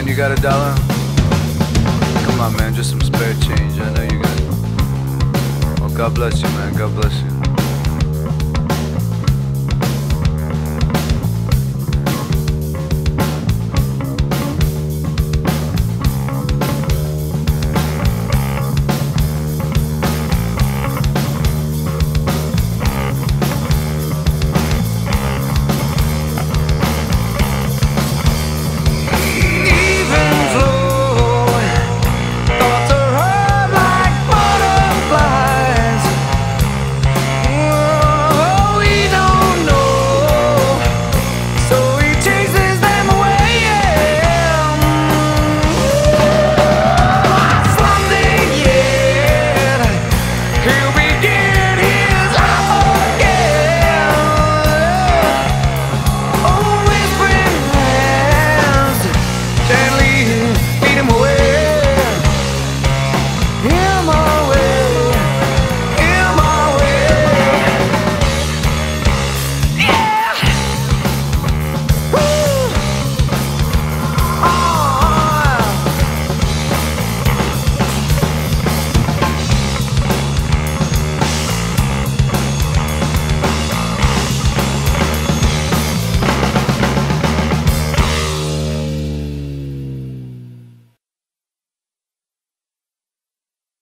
Man, you got a dollar? Come on, man, just some spare change. I know you got. It. Well, God bless you, man. God bless you.